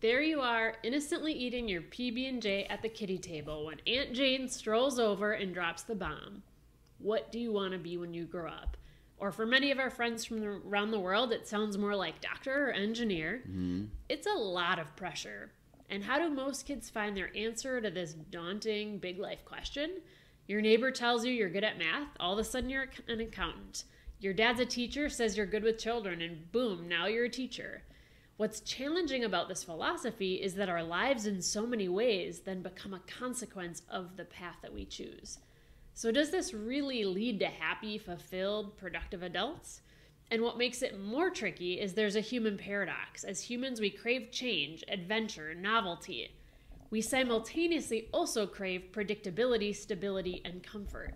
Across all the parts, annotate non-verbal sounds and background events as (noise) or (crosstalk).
There you are, innocently eating your PB&J at the kitty table when Aunt Jane strolls over and drops the bomb. What do you want to be when you grow up? Or for many of our friends from around the world, it sounds more like doctor or engineer. Mm-hmm. It's a lot of pressure. And how do most kids find their answer to this daunting big life question? Your neighbor tells you you're good at math, all of a sudden you're an accountant. Your dad's a teacher, says you're good with children, and boom, now you're a teacher. What's challenging about this philosophy is that our lives, in so many ways, then become a consequence of the path that we choose. So, does this really lead to happy, fulfilled, productive adults? And what makes it more tricky is there's a human paradox. As humans, we crave change, adventure, novelty. We simultaneously also crave predictability, stability, and comfort.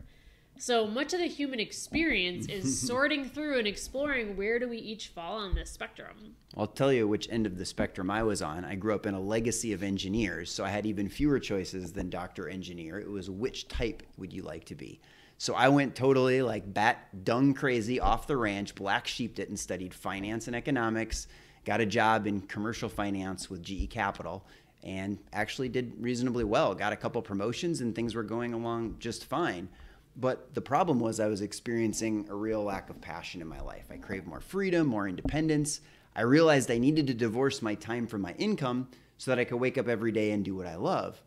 So much of the human experience is (laughs) sorting through and exploring where do we each fall on this spectrum. I'll tell you which end of the spectrum I was on. I grew up in a legacy of engineers, so I had even fewer choices than doctor engineer. It was which type would you like to be? So I went totally like bat dung crazy off the ranch, black sheeped it, and studied finance and economics. Got a job in commercial finance with GE Capital and actually did reasonably well. Got a couple promotions and things were going along just fine. But the problem was I was experiencing a real lack of passion in my life. I craved more freedom, more independence. I realized I needed to divorce my time from my income so that I could wake up every day and do what I love.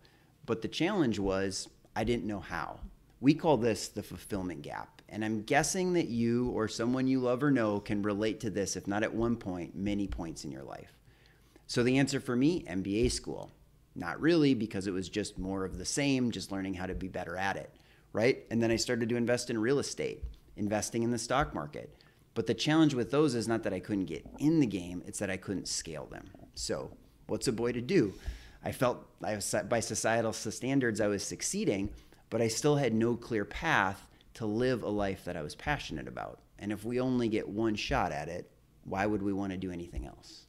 But the challenge was I didn't know how. We call this the fulfillment gap. And I'm guessing that you or someone you love or know can relate to this, if not at one point, many points in your life. So the answer for me MBA school. Not really, because it was just more of the same, just learning how to be better at it right? And then I started to invest in real estate, investing in the stock market. But the challenge with those is not that I couldn't get in the game, it's that I couldn't scale them. So, what's a boy to do? I felt I was, by societal standards I was succeeding, but I still had no clear path to live a life that I was passionate about. And if we only get one shot at it, why would we want to do anything else?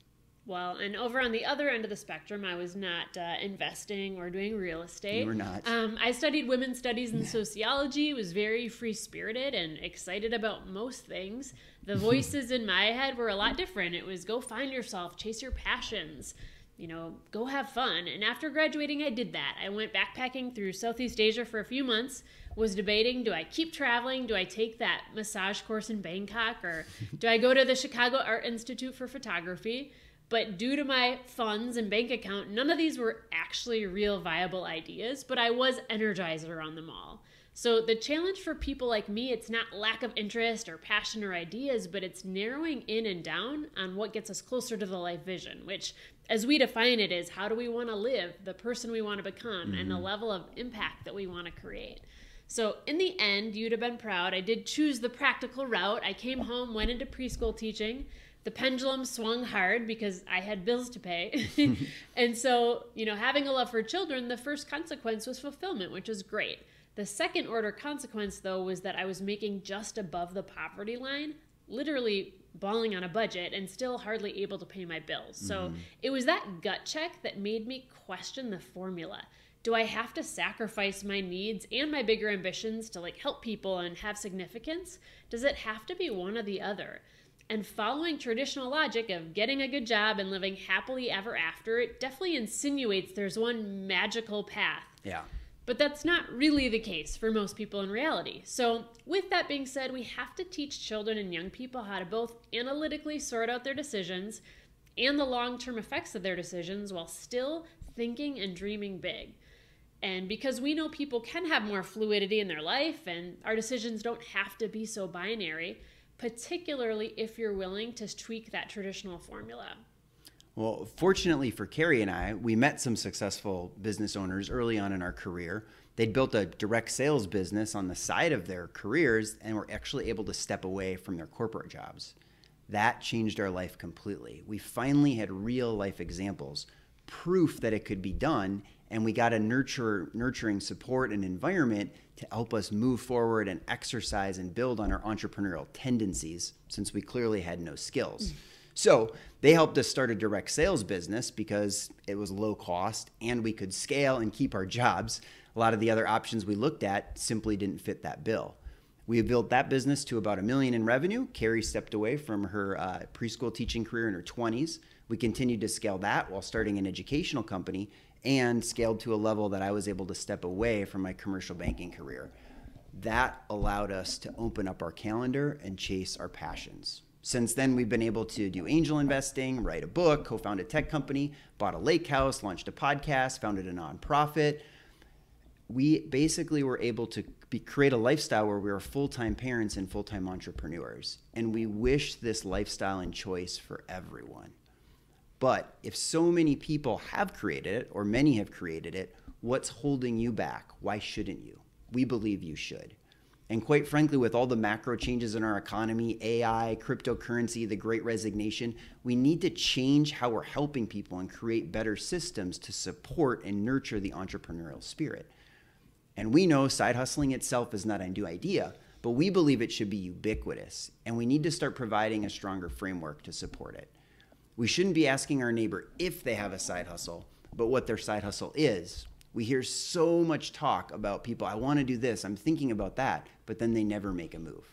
Well, and over on the other end of the spectrum, I was not uh, investing or doing real estate. You were not. Um, I studied women's studies and sociology. Was very free spirited and excited about most things. The voices in my head were a lot different. It was go find yourself, chase your passions, you know, go have fun. And after graduating, I did that. I went backpacking through Southeast Asia for a few months. Was debating: do I keep traveling? Do I take that massage course in Bangkok, or do I go to the Chicago Art Institute for photography? But due to my funds and bank account, none of these were actually real viable ideas, but I was energized around them all. So the challenge for people like me, it's not lack of interest or passion or ideas, but it's narrowing in and down on what gets us closer to the life vision, which as we define it is how do we want to live, the person we want to become, mm-hmm. and the mm-hmm. level of impact that we want to create. So in the end, you'd have been proud. I did choose the practical route. I came home, went into preschool teaching the pendulum swung hard because I had bills to pay. (laughs) (laughs) and so, you know, having a love for children, the first consequence was fulfillment, which is great. The second order consequence, though, was that I was making just above the poverty line, literally balling on a budget and still hardly able to pay my bills. So mm-hmm. it was that gut check that made me question the formula. Do I have to sacrifice my needs and my bigger ambitions to like help people and have significance? Does it have to be one or the other? And following traditional logic of getting a good job and living happily ever after, it definitely insinuates there's one magical path. Yeah. But that's not really the case for most people in reality. So, with that being said, we have to teach children and young people how to both analytically sort out their decisions and the long term effects of their decisions while still thinking and dreaming big. And because we know people can have more fluidity in their life and our decisions don't have to be so binary, particularly if you're willing to tweak that traditional formula. Well, fortunately for Carrie and I, we met some successful business owners early on in our career. They'd built a direct sales business on the side of their careers and were actually able to step away from their corporate jobs. That changed our life completely. We finally had real life examples, proof that it could be done, and we got a nurture, nurturing support and environment to help us move forward and exercise and build on our entrepreneurial tendencies since we clearly had no skills. Mm. So they helped us start a direct sales business because it was low cost and we could scale and keep our jobs. A lot of the other options we looked at simply didn't fit that bill. We built that business to about a million in revenue. Carrie stepped away from her uh, preschool teaching career in her 20s We continued to scale that while starting an educational company and scaled to a level that I was able to step away from my commercial banking career. That allowed us to open up our calendar and chase our passions. Since then, we've been able to do angel investing, write a book, co found a tech company, bought a lake house, launched a podcast, founded a nonprofit. We basically were able to be, create a lifestyle where we were full time parents and full time entrepreneurs. And we wish this lifestyle and choice for everyone. But if so many people have created it, or many have created it, what's holding you back? Why shouldn't you? We believe you should. And quite frankly, with all the macro changes in our economy, AI, cryptocurrency, the great resignation, we need to change how we're helping people and create better systems to support and nurture the entrepreneurial spirit. And we know side hustling itself is not a new idea, but we believe it should be ubiquitous, and we need to start providing a stronger framework to support it. We shouldn't be asking our neighbor if they have a side hustle, but what their side hustle is. We hear so much talk about people, I want to do this, I'm thinking about that, but then they never make a move.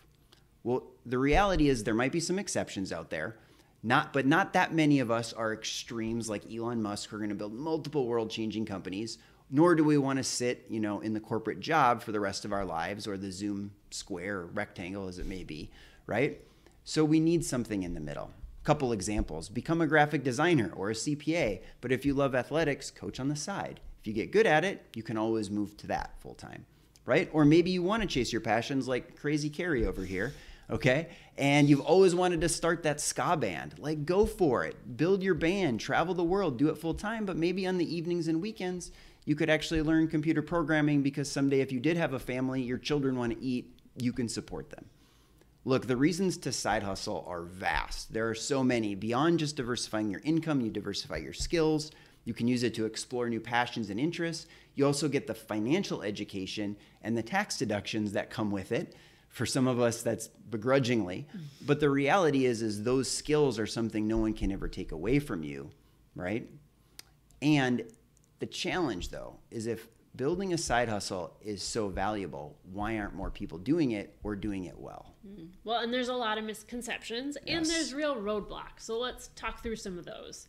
Well, the reality is there might be some exceptions out there. Not, but not that many of us are extremes like Elon Musk who are going to build multiple world-changing companies. Nor do we want to sit, you know, in the corporate job for the rest of our lives or the Zoom square or rectangle as it may be, right? So we need something in the middle. Couple examples: become a graphic designer or a CPA. But if you love athletics, coach on the side. If you get good at it, you can always move to that full time, right? Or maybe you want to chase your passions like Crazy Carrie over here, okay? And you've always wanted to start that ska band. Like, go for it. Build your band, travel the world, do it full time, but maybe on the evenings and weekends, you could actually learn computer programming because someday, if you did have a family, your children want to eat, you can support them. Look, the reasons to side hustle are vast. There are so many. Beyond just diversifying your income, you diversify your skills, you can use it to explore new passions and interests. You also get the financial education and the tax deductions that come with it. For some of us, that's begrudgingly. But the reality is, is those skills are something no one can ever take away from you, right? And the challenge, though, is if building a side hustle is so valuable, why aren't more people doing it or doing it well? Mm. Well, and there's a lot of misconceptions yes. and there's real roadblocks. So let's talk through some of those.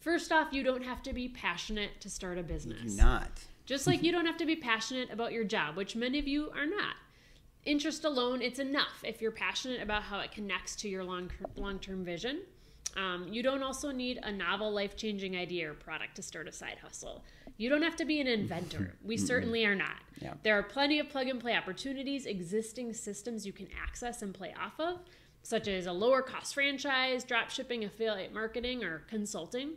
First off, you don't have to be passionate to start a business. You do not. Just like you don't have to be passionate about your job, which many of you are not. Interest alone, it's enough if you're passionate about how it connects to your long long term vision. Um, you don't also need a novel, life changing idea or product to start a side hustle. You don't have to be an inventor. (laughs) We certainly are not. Yeah. There are plenty of plug and play opportunities, existing systems you can access and play off of, such as a lower cost franchise, drop shipping, affiliate marketing, or consulting.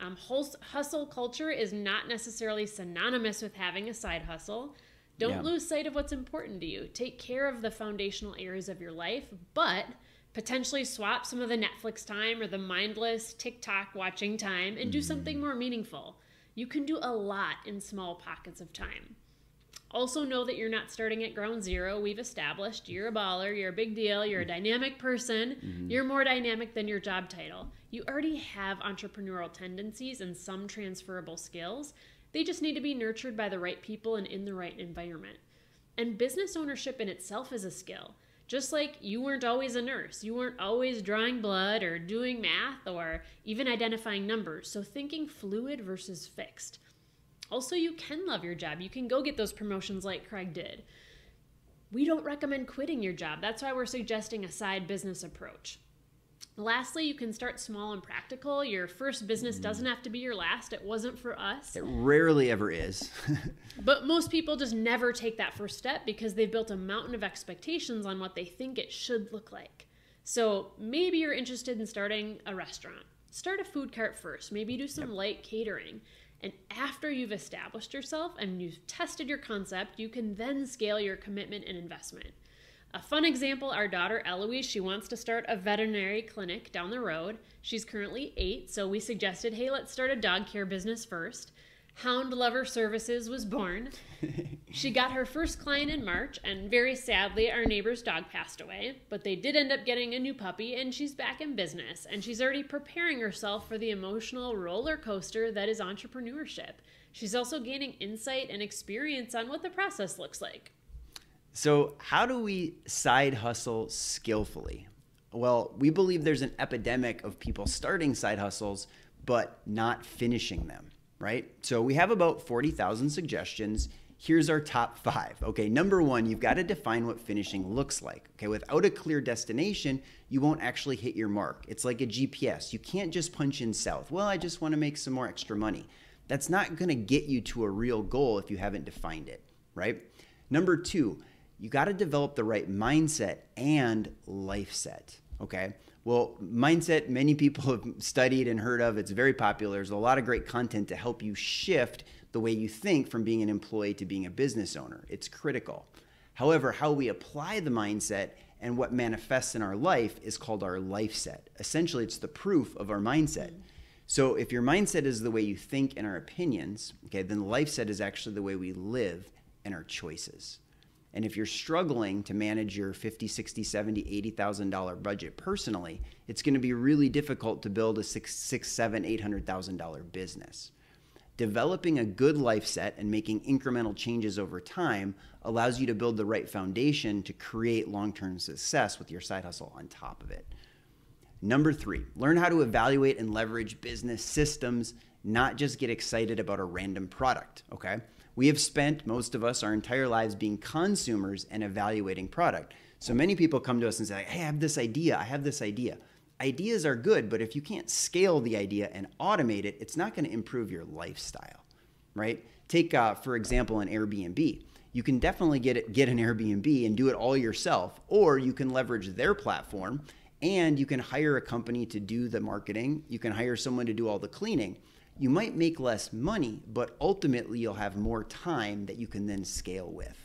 Um, hustle culture is not necessarily synonymous with having a side hustle. Don't yeah. lose sight of what's important to you. Take care of the foundational areas of your life, but potentially swap some of the Netflix time or the mindless TikTok watching time and do something mm. more meaningful. You can do a lot in small pockets of time. Also, know that you're not starting at ground zero. We've established you're a baller, you're a big deal, you're a dynamic person, mm-hmm. you're more dynamic than your job title. You already have entrepreneurial tendencies and some transferable skills. They just need to be nurtured by the right people and in the right environment. And business ownership in itself is a skill. Just like you weren't always a nurse, you weren't always drawing blood or doing math or even identifying numbers. So, thinking fluid versus fixed. Also, you can love your job. You can go get those promotions like Craig did. We don't recommend quitting your job. That's why we're suggesting a side business approach. Lastly, you can start small and practical. Your first business mm. doesn't have to be your last. It wasn't for us. It rarely ever is. (laughs) but most people just never take that first step because they've built a mountain of expectations on what they think it should look like. So maybe you're interested in starting a restaurant. Start a food cart first. Maybe do some yep. light catering. And after you've established yourself and you've tested your concept, you can then scale your commitment and investment. A fun example our daughter Eloise, she wants to start a veterinary clinic down the road. She's currently eight, so we suggested, hey, let's start a dog care business first. Hound Lover Services was born. (laughs) she got her first client in March, and very sadly, our neighbor's dog passed away. But they did end up getting a new puppy, and she's back in business. And she's already preparing herself for the emotional roller coaster that is entrepreneurship. She's also gaining insight and experience on what the process looks like. So, how do we side hustle skillfully? Well, we believe there's an epidemic of people starting side hustles but not finishing them, right? So we have about 40,000 suggestions. Here's our top five. Okay, number one, you've got to define what finishing looks like. Okay, without a clear destination, you won't actually hit your mark. It's like a GPS. You can't just punch in south. Well, I just want to make some more extra money. That's not going to get you to a real goal if you haven't defined it, right? Number two, you got to develop the right mindset and life set. Okay. Well, mindset, many people (laughs) have studied and heard of. It's very popular. There's a lot of great content to help you shift the way you think from being an employee to being a business owner. It's critical. However, how we apply the mindset and what manifests in our life is called our life set. Essentially, it's the proof of our mindset. So, if your mindset is the way you think and our opinions, okay, then the life set is actually the way we live and our choices. And if you're struggling to manage your 50, 60, 70, 80,000 dollar budget personally, it's going to be really difficult to build a six, six, seven, eight hundred thousand dollar business. Developing a good life set and making incremental changes over time allows you to build the right foundation to create long-term success with your side hustle on top of it. Number three, learn how to evaluate and leverage business systems, not just get excited about a random product, okay? We have spent, most of us, our entire lives being consumers and evaluating product. So many people come to us and say, Hey, I have this idea, I have this idea. Ideas are good, but if you can't scale the idea and automate it, it's not going to improve your lifestyle, right? Take, uh, for example, an Airbnb. You can definitely get it, get an Airbnb and do it all yourself, or you can leverage their platform and you can hire a company to do the marketing. You can hire someone to do all the cleaning you might make less money, but ultimately you'll have more time that you can then scale with.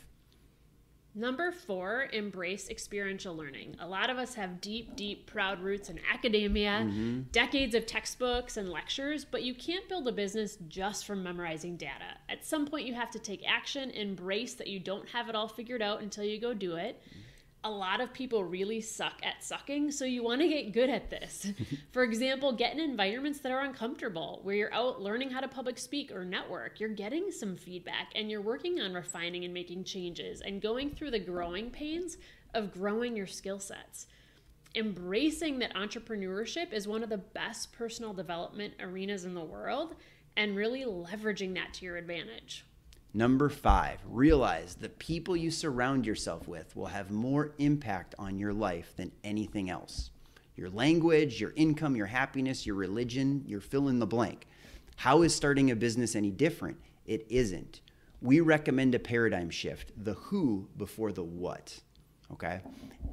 Number four, embrace experiential learning. A lot of us have deep, deep, proud roots in academia, mm-hmm. decades of textbooks and lectures, but you can't build a business just from memorizing data. At some point, you have to take action, embrace that you don't have it all figured out until you go do it. Mm-hmm a lot of people really suck at sucking, so you want to get good at this. (laughs) For example, get in environments that are uncomfortable, where you're out learning how to public speak or network. You're getting some feedback and you're working on refining and making changes and going through the growing pains of growing your skill sets. Embracing that entrepreneurship is one of the best personal development arenas in the world and really leveraging that to your advantage. Number five, realize the people you surround yourself with will have more impact on your life than anything else. Your language, your income, your happiness, your religion, your fill in the blank. How is starting a business any different? It isn't. We recommend a paradigm shift the who before the what. Okay.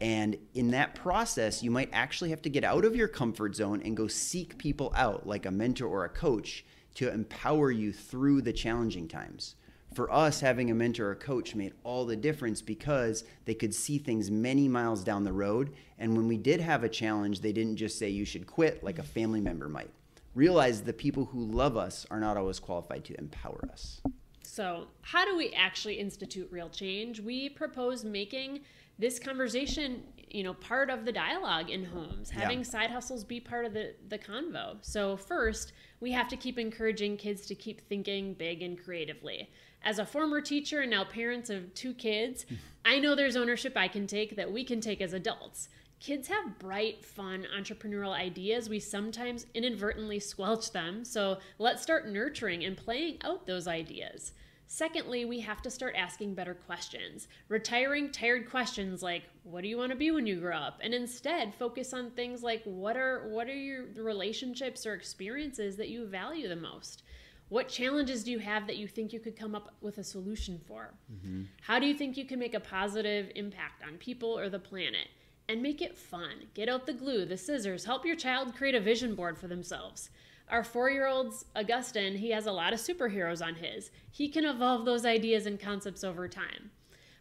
And in that process, you might actually have to get out of your comfort zone and go seek people out, like a mentor or a coach, to empower you through the challenging times for us, having a mentor or coach made all the difference because they could see things many miles down the road. And when we did have a challenge, they didn't just say you should quit like a family member might. Realize the people who love us are not always qualified to empower us. So, how do we actually institute real change? We propose making this conversation you know part of the dialogue in homes having yeah. side hustles be part of the the convo. So first we have to keep encouraging kids to keep thinking big and creatively. As a former teacher and now parents of two kids hmm. i know there's ownership i can take that we can take as adults. Kids have bright fun entrepreneurial ideas. We sometimes inadvertently squelch them. So let's start nurturing and playing out those ideas Secondly, we have to start asking better questions, retiring tired questions like what do you want to be when you grow up and instead focus on things like what are what are your relationships or experiences that you value the most? What challenges do you have that you think you could come up with a solution for? Mm-hmm. How do you think you can make a positive impact on people or the planet? And make it fun. Get out the glue, the scissors, help your child create a vision board for themselves. Our four year old's Augustin, he has a lot of superheroes on his. He can evolve those ideas and concepts over time.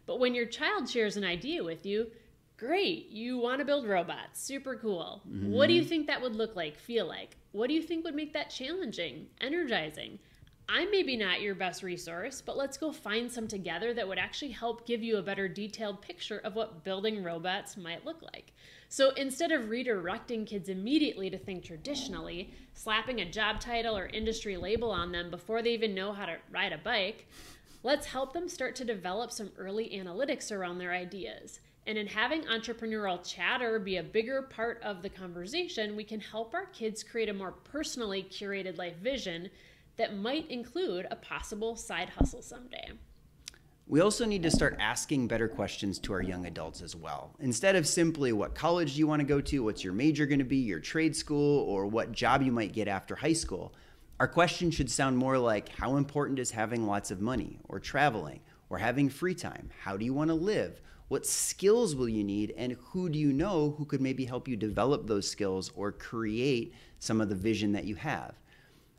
But when your child shares an idea with you, great, you want to build robots, super cool. Mm-hmm. What do you think that would look like, feel like? What do you think would make that challenging, energizing? I'm maybe not your best resource, but let's go find some together that would actually help give you a better detailed picture of what building robots might look like. So instead of redirecting kids immediately to think traditionally, slapping a job title or industry label on them before they even know how to ride a bike, Let's help them start to develop some early analytics around their ideas. And in having entrepreneurial chatter be a bigger part of the conversation, we can help our kids create a more personally curated life vision that might include a possible side hustle someday. We also need to start asking better questions to our young adults as well. Instead of simply what college do you want to go to, what's your major going to be, your trade school, or what job you might get after high school, our question should sound more like how important is having lots of money, or traveling, or having free time? How do you want to live? What skills will you need, and who do you know who could maybe help you develop those skills or create some of the vision that you have?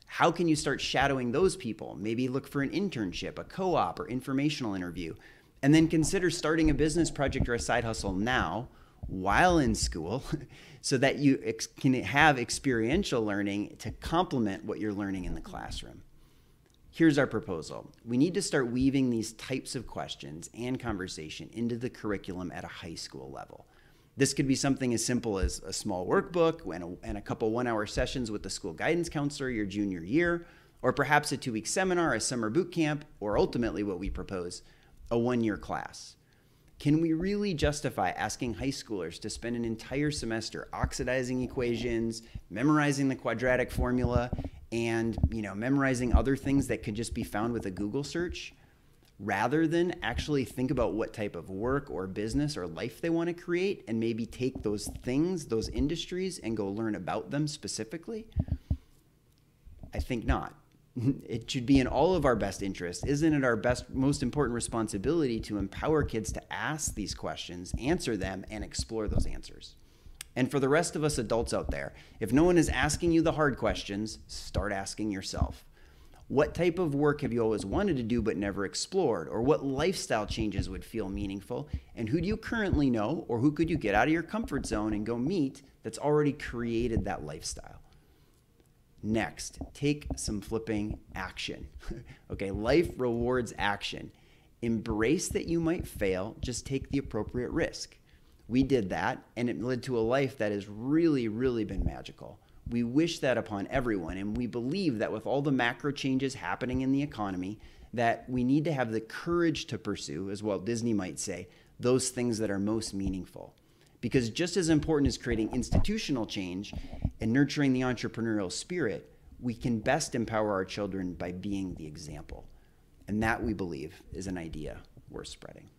How can you start shadowing those people? Maybe look for an internship, a co op, or informational interview. And then consider starting a business project or a side hustle now while in school (laughs) so that you ex- can have experiential learning to complement what you're learning in the classroom. Here's our proposal. We need to start weaving these types of questions and conversation into the curriculum at a high school level. This could be something as simple as a small workbook and a, and a couple one hour sessions with the school guidance counselor your junior year, or perhaps a two week seminar, a summer boot camp, or ultimately what we propose, a one year class. Can we really justify asking high schoolers to spend an entire semester oxidizing equations, memorizing the quadratic formula, and you know, memorizing other things that could just be found with a Google search? Rather than actually think about what type of work or business or life they want to create and maybe take those things, those industries, and go learn about them specifically? I think not. (laughs) It should be in all of our best interest. Isn't it our best, most important responsibility to empower kids to ask these questions, answer them, and explore those answers? And for the rest of us adults out there, if no one is asking you the hard questions, start asking yourself. What type of work have you always wanted to do but never explored? Or what lifestyle changes would feel meaningful? And who do you currently know, or who could you get out of your comfort zone and go meet that's already created that lifestyle? Next, take some flipping action. (laughs) okay, life rewards action. Embrace that you might fail, just take the appropriate risk. We did that, and it led to a life that has really, really been magical. We wish that upon everyone, and we believe that with all the macro changes happening in the economy, that we need to have the courage to pursue, as Walt Disney might say, those things that are most meaningful. Because just as important as creating institutional change and nurturing the entrepreneurial spirit, we can best empower our children by being the example. And that, we believe, is an idea worth spreading.